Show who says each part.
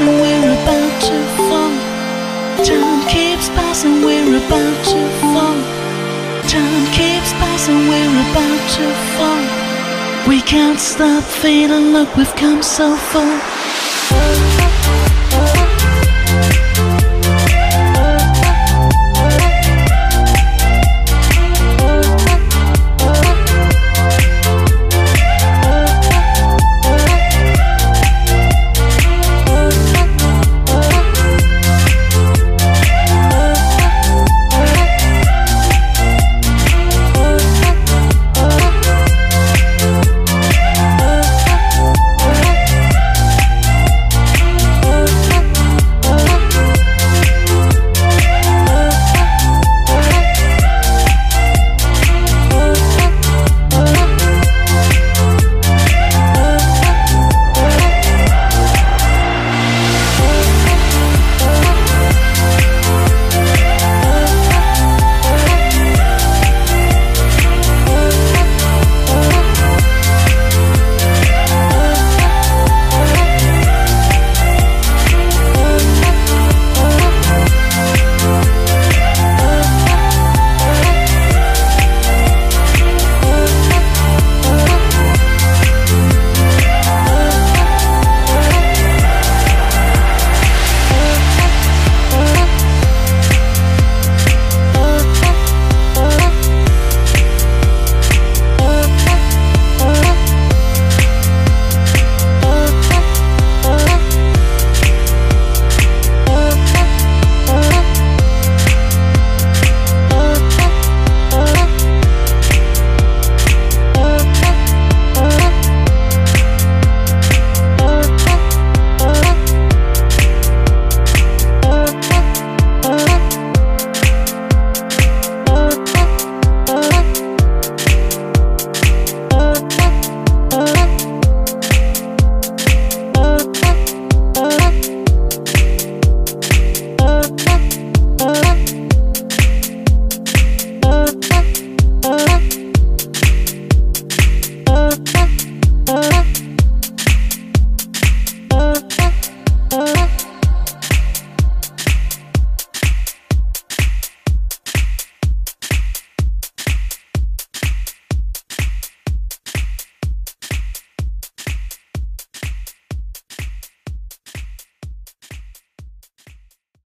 Speaker 1: passing, we're about to fall. Time keeps passing, we're about to fall. Time keeps passing, we're about to fall. We can't stop feeling, look, we've come so far.